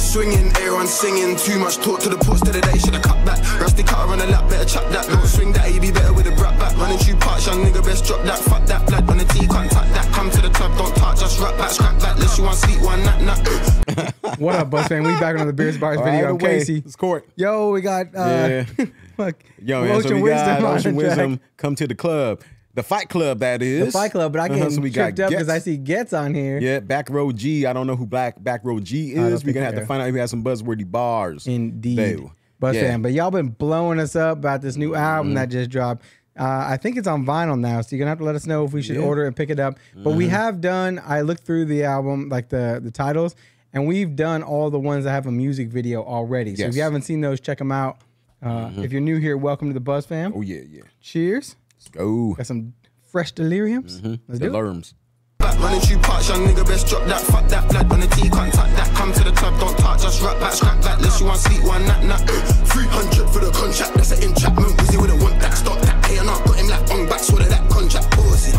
drawers swinging, everyone singing. Too much talk to the post of the day, shoulda cut back. Rusty cutter on the lap, better chop that. Don't swing that, you be better with a brat back. Running through parts, young nigga, best drop that. Fuck that, blood on the T, can't tap that. Come to the club, don't talk, just rap back, scrap that. Unless you want sleep, one nut, nut. What up, Bus fan? We back on the Beers Bars All right, video. I'm. Casey. It's court. Yo, we got uh, Yeah. fuck, Yo, man, so we got Ocean the track. Wisdom come to the club. The Fight Club, that is. The Fight Club, but I Uh-huh, get so we got tripped up because I see Ghetts on here. Yeah, Backroad Gee. I don't know who Black Backroad Gee is. We're gonna have to find out if he has some buzzworthy bars. Indeed. They- Bus yeah. fan. But y'all been blowing us up about this new album that just dropped. Uh, I think it's on vinyl now, so you're gonna have to let us know if we should Yeah. order and pick it up. But we have done. I looked through the album, like the the titles, and we've done all the ones that have a music video already. So if you haven't seen those, check them out. Uh, If you're new here, welcome to the Buzz fam. Oh yeah, yeah. Cheers. Let's go. Got some fresh deliriums. Mm-hmm. Let's The do it. Lerms. Back running through parts, young nigga, best drop that. Fuck that, blood on the T, can't tap that. Come to the club, don't talk, just rap back, scrap that. Unless you want sleep, one nut, nut. 300 for the contract, that's an entrapment. Busy with a want that, stop that. Hey, and I got him like on back, swallow that contract. Pussy.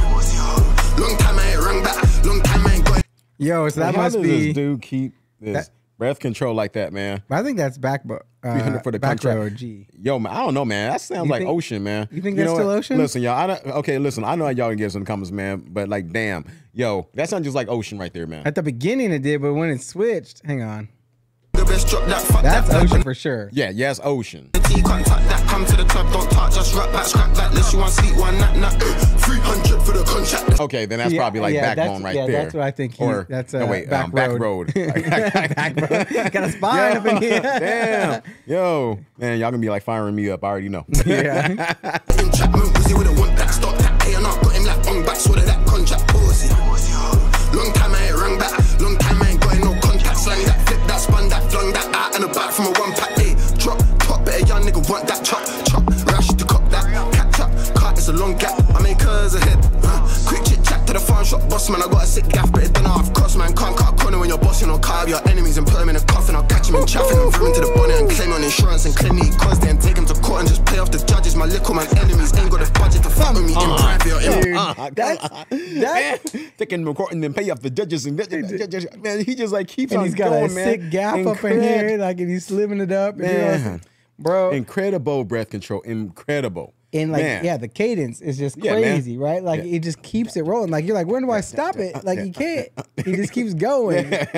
Long time I ain't rung back, long time I ain't got Yo, so that How must does be. this dude keep this That- breath control like that, man? I think that's back, but uh, 300 for the back contract. row G. Yo, man, I don't know, man. That sounds You like think- ocean, man. you think know that's still what? Ocean? Listen, y'all. I don't, okay, listen. I know how y'all can get some comments, man, but like, damn, yo, that sounds just like ocean right there, man. At the beginning it did, but when it switched, hang on. Nigga, best drop that. Fuck That's that, Ocean for sure. Yeah, yes, ocean. the T, can't tap that. Come to the club, don't talk, just rap back, scrap that. Unless you want sleep, one nut, nut. 300 for the contract. Okay, then that's Yeah, probably like yeah, backbone that's- right yeah, there. that's what I think he- Or that's, no, uh, wait, back um, back road. road. Back row. Got a spine up in here. Damn, yo, man, y'all gonna be like firing me up. I already know. yeah. Entrapment, busy with a want that, stop that. Hey, and I got him like on back, swallow that contract. Pussy. Long time I ain't rung back, Cut is a gap, I make hers ahead. Uh, quick chit chat to the phone shop, boss man. I got a sick gaff, but it done half cost, man. Can't cut a corner when you're bossing or cut out your enemies and put them in a coffin. I'll catch him in traffic and throw him to the bonnet and claim on insurance and clean clinic cause then take him to court and just pay off the judges. My little man enemies ain't got the budget to fuck with me in private or in Dude, that's, that's, taking the court and then pay off the judges and judges. Man, he just like keeps and on he's got going, a man. sick gaff up in here, like, and he's slimming it up. and doing all Man. Bro, Incredible breath control. Incredible. And like, Man. yeah, the cadence is just Yeah, crazy, right? Like, Yeah. it just keeps it rolling. Like, you're like, when do I stop it? Like, you can't. He just keeps going. like,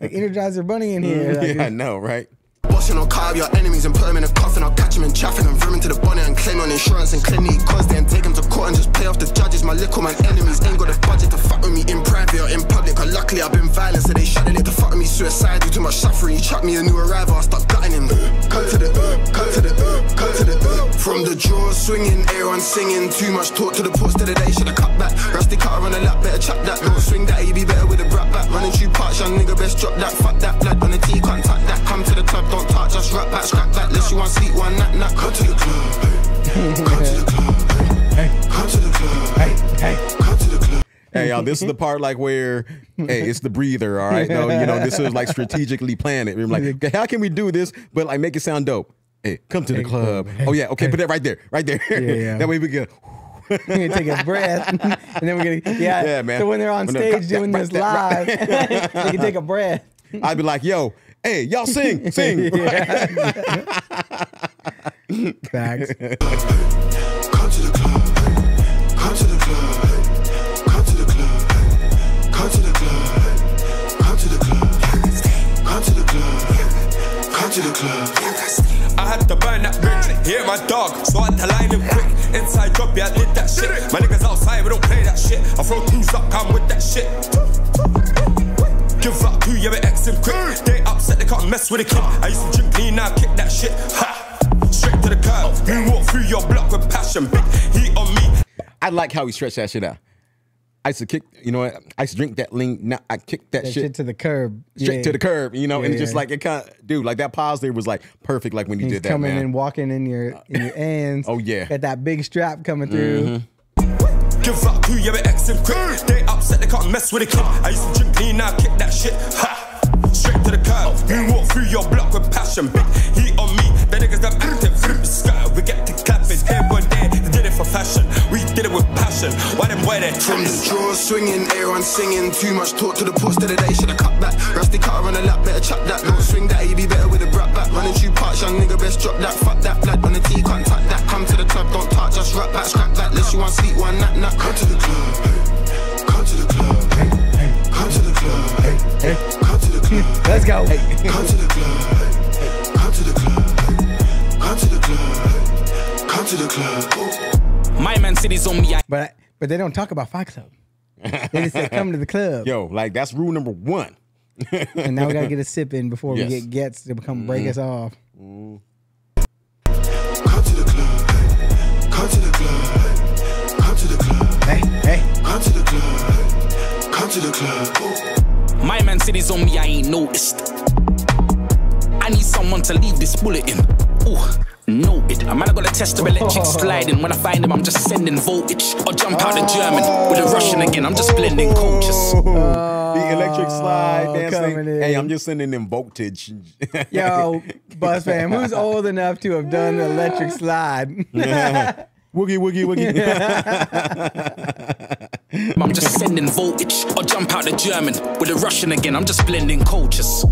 Energizer Bunny in here. Mm-hmm. Like, yeah, I know, right? Bossing or cut your enemies and put them in a coffin. I'll catch him in traffic and throw him to the bonnet and claim on insurance and clinic cause then take him to court and just pay off the judges. My little man enemies ain't got the budget to fuck with me in private or in public. But luckily I've been violent, so they shut it to fuck with me. Suicide due to much suffering. He chucked me a new arrival, I start gutting him. Cut to the, cut to the, cut to the. From the drawers swinging, everyone singing. Too much talk to the post of the day, shoulda cut back. Rusty cutter on the lap, better chop that. Don't swing that, you be better with a brat back. Running through parts, young nigga, best drop that. Fuck that, blood on the T, can't tap that. Come to the club, don't talk, just rap back, scrap that. Unless you want sleep, one nut, nut. Come to the club, hey. come to the club, hey. come to the club, hey, hey, Hey, y'all, this is the part like where, hey, it's the breather, all right? No, you know, this is like strategically planned. We're like, okay, how can we do this, but like make it sound dope? Hey, come to the club. Oh, yeah, okay, put that right there, right there. yeah. that way we can. We're gonna take a breath, and then we're gonna yeah. Yeah, man. So when they're on When they're- stage doing right, this right, live, they can take a breath. I'd be like, yo, hey, y'all sing, sing. Facts. I had to burn that bridge, hear my dog, so I had to line him quick. Inside job, yeah, I did that shit. My niggas outside, we don't play that shit. I throw twos up, come with that shit. Give up to your ex him quick. They upset, they can't mess with a kid. I used to drink lean, now I kick that shit. Ha! Straight to the curb. We walk through your block with passion. Big heat on me. I like how he stretched that shit out. I used to kick, you know what? I used to drink that lean. Now I kick that, That shit, shit to the curb. straight Yeah. to the curb, you know, Yeah, and just yeah. like it kind of, dude, like that pause there was like perfect, like when you He's did that, coming man. and walking in your in your hands. Oh, yeah. Got that big strap coming through. Mm-hmm. Give up to your ex him quick. They upset, they can't mess with a kid. I used to drink lean, now I kick that shit. Ha! Straight to the curb. We walk through your block with passion. Big heat on me. From the draw, swinging, everyone singing. Too much talk to the post of the day, shoulda cut back. Rusty cutter on the lap, better chop that. Don't swing that, you be better with a brat back. Running through parts, young nigga, best drop that. Fuck that, blood on the T, can't touch that. Come to the club, don't touch, just rap back, scrap that. Unless you want sleep, one nut, nut. Come to the club, hey. Come to the club, hey. Come to the club, hey. hey. Come to the club, Let's go. Come to the club, hey. Come to the club, hey. Come to the club, hey. Come to the club. My man said he's on me. I But but they don't talk about Fight Club. They just say come to the club. Yo, like that's rule number one. And now we gotta get a sip in before Yes. we get gets to become break mm-hmm. us off. Mm-hmm. Come to the club. Come to the club. Come to the club, Hey, hey. come to the club. Come to the club. My man said he's on me, I ain't noticed. I need someone to leave this bullet in. Ooh, noted. A man I got a test of electric sliding. When I find him, I'm just sending voltage. Or jump out the German with a Russian again. I'm just blending cultures. the electric slide Oh, dancing. Hey, I'm just sending them voltage. Yo, Buzz fam, who's old enough to have done the electric slide? woogie woogie woogie. I'm just sending voltage. Or jump out the German with a Russian again. I'm just blending cultures.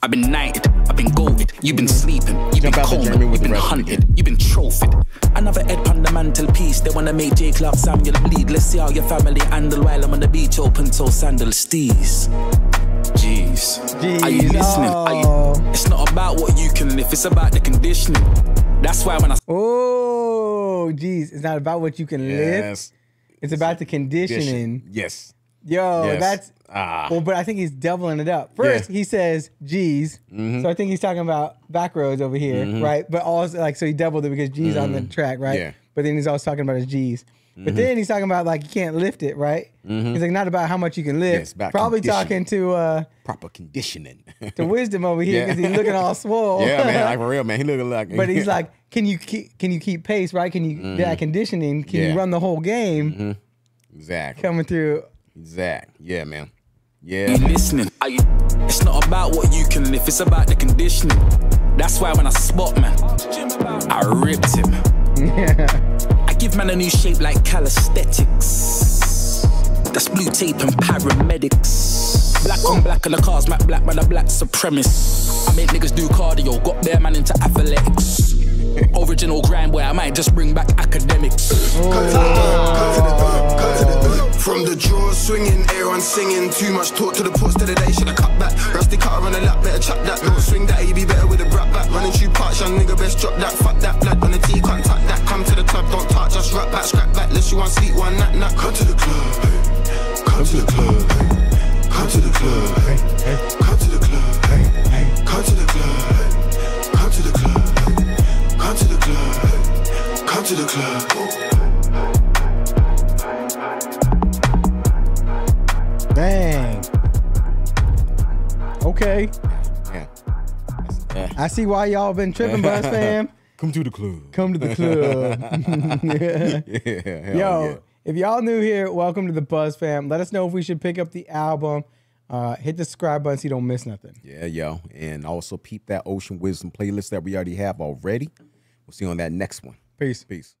I've been knighted, I've been goaded, you've been sleeping, you've Jump been out combing, you've been Russian hunted, you've been trophied. Another head on the mantelpiece, they wanna make J Clarke-Samuel bleed. Let's see how your family handle while I'm on the beach, open toe sandal steez. Jeez. Jeez. Are you Jeez, listening? Are oh. you, it's not about what you can lift, it's about the conditioning. That's why when I oh, jeez. It's not about what you can lift. yes. It's about the conditioning. Yes. Yo, Yes. that's Ah. well, but I think he's doubling it up. First, Yeah. he says G's, Mm-hmm. so I think he's talking about back roads over here, right? But also like so he doubled it because G's on the track, right? Mm-hmm. Yeah. Mm-hmm. But then he's also talking about his G's. But then he's talking about like you can't lift it, right? He's like not about how much you can lift. Yes, about Probably talking to uh Proper conditioning. to wisdom over here Yeah. because he's looking all swole. yeah, man. Like for real, man. He looking like. But he's like, can you keep can you keep pace, right? Can you that conditioning? Can Mm-hmm. Yeah. Mm-hmm. you run the whole game exactly. coming through? Exact. Yeah, man. you Yeah. listening, are you, it's not about what you can lift, it's about the conditioning. That's why when I spot man, I ripped him. Yeah. I give man a new shape like calisthenics. That's blue tape and paramedics. Black on black on the cars, Mac black man a black supremacist. I make niggas do cardio, got their man into athletics. Original grind boy, I might just bring back academics. From the draw, swinging, everyone singing. Too much talk to the post of the day, shoulda cut back. Rusty cutter on the lap, better chop that. Don't swing that, you be better with a brat back. Running through parts, young nigga, best drop that. Fuck that, blood on the T, can't touch that. Come to the club, don't touch, just rap back, scrap back. Unless you want sleep, one nut, nut. Come to the club. Come to the club. Come to the club, to the club. Dang. Okay. Yeah. Yeah. I see why y'all been tripping, Buzz fam. Come to the club. Come to the club. Yeah. hell Yo, yeah. if y'all new here, welcome to the Buzz fam. Let us know if we should pick up the album. Uh, hit the subscribe button so you don't miss nothing. Yeah, yo. And also peep that Ocean Wisdom playlist that we already have already. We'll see you on that next one. Peace. Peace.